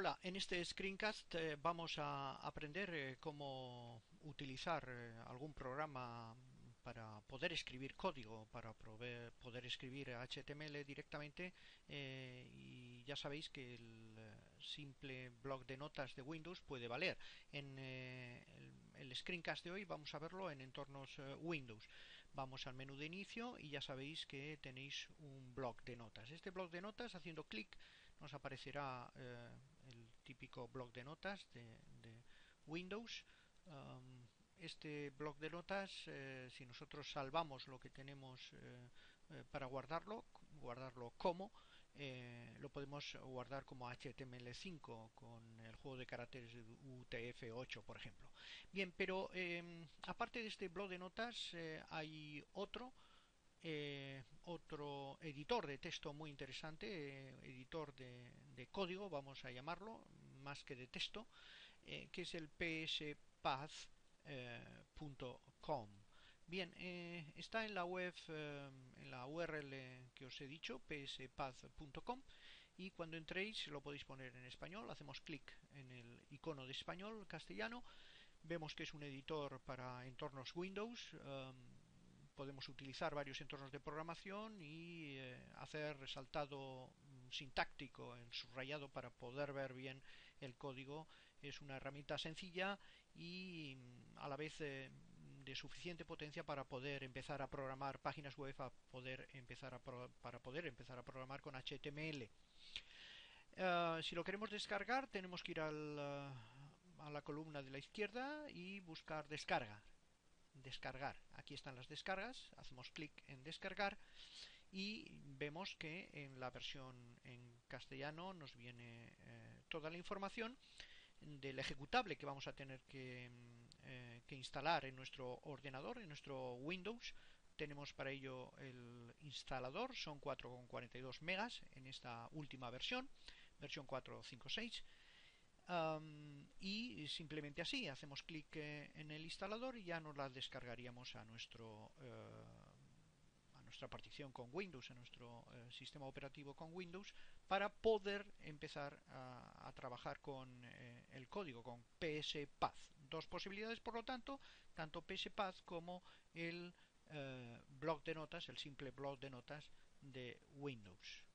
Hola, en este screencast eh, vamos a aprender eh, cómo utilizar eh, algún programa para poder escribir código, para poder escribir HTML directamente y ya sabéis que el simple blog de notas de Windows puede valer. En el, el, screencast de hoy vamos a verlo en entornos Windows. Vamos al menú de inicio y ya sabéis que tenéis un blog de notas. Este blog de notas haciendo clic nos aparecerá el típico blog de notas de, Windows. Este blog de notas, eh, si nosotros salvamos lo que tenemos eh, eh, para guardarlo, guardarlo como, lo podemos guardar como HTML5 con el juego de caracteres UTF-8, por ejemplo. Bien, pero em, aparte de este blog de notas, hay otro eh, otro editor de texto muy interesante, eh, editor de, código, vamos a llamarlo, más que de texto, eh, que es el pspath.com. Bien, está en la web, en la URL que os he dicho, pspath.com, y cuando entréis lo podéis poner en español, hacemos clic en el icono de español castellano, vemos que es un editor para entornos Windows, podemos utilizar varios entornos de programación y eh, hacer resaltado mm, sintáctico en subrayado para poder ver bien el código. Es una herramienta sencilla y mm, a la vez eh, de suficiente potencia para poder empezar a programar páginas web, a poder empezar a para poder empezar a programar con HTML. Eh, si lo queremos descargar, tenemos que ir al, a la columna de la izquierda y buscar descarga descargar. Aquí están las descargas, hacemos clic en descargar y vemos que en la versión en castellano nos viene eh, toda la información del ejecutable que vamos a tener que, eh, que, instalar en nuestro ordenador, en nuestro Windows. Tenemos para ello el instalador, son 4,42 megas en esta última versión, versión 456 y simplemente así hacemos clic eh, en el instalador y ya nos la descargaríamos a nuestro eh, a nuestra partición con Windows, a nuestro eh, sistema operativo con Windows, para poder empezar a, trabajar con el código, con PSPath. Dos posibilidades, por lo tanto, tanto PSPath como el blog de notas, el simple blog de notas de Windows.